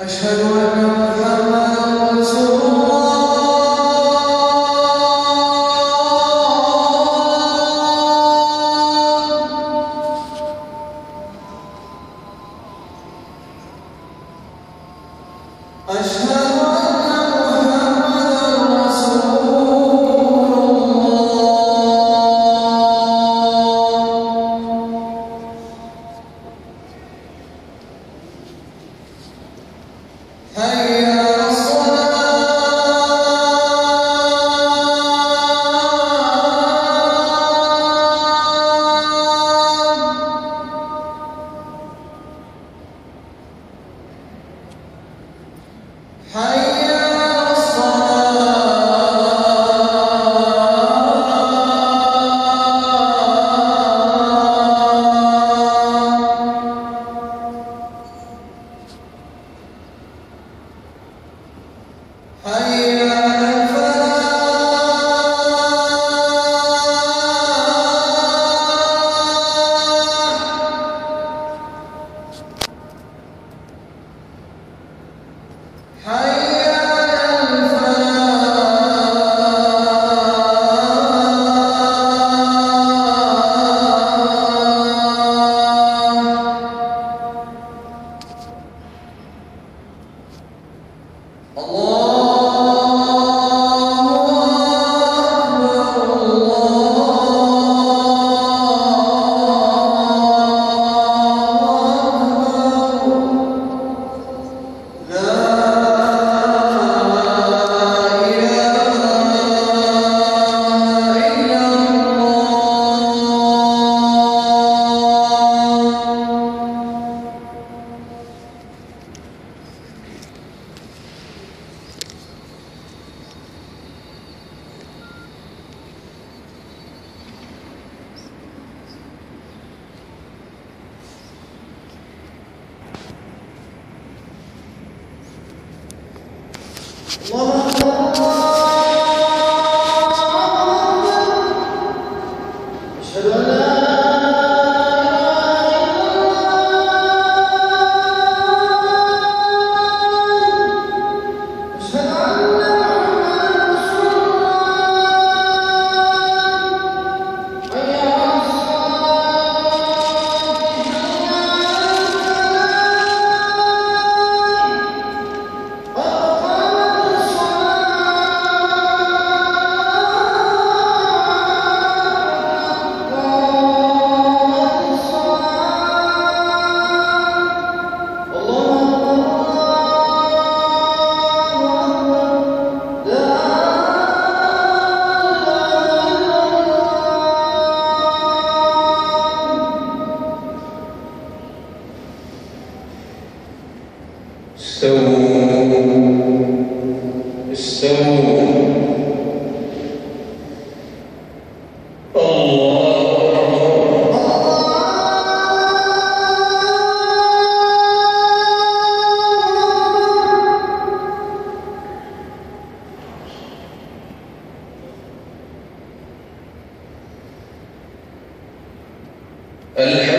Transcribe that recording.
أشهد أن محمدا رسول الله. أشهد أشهد الحمد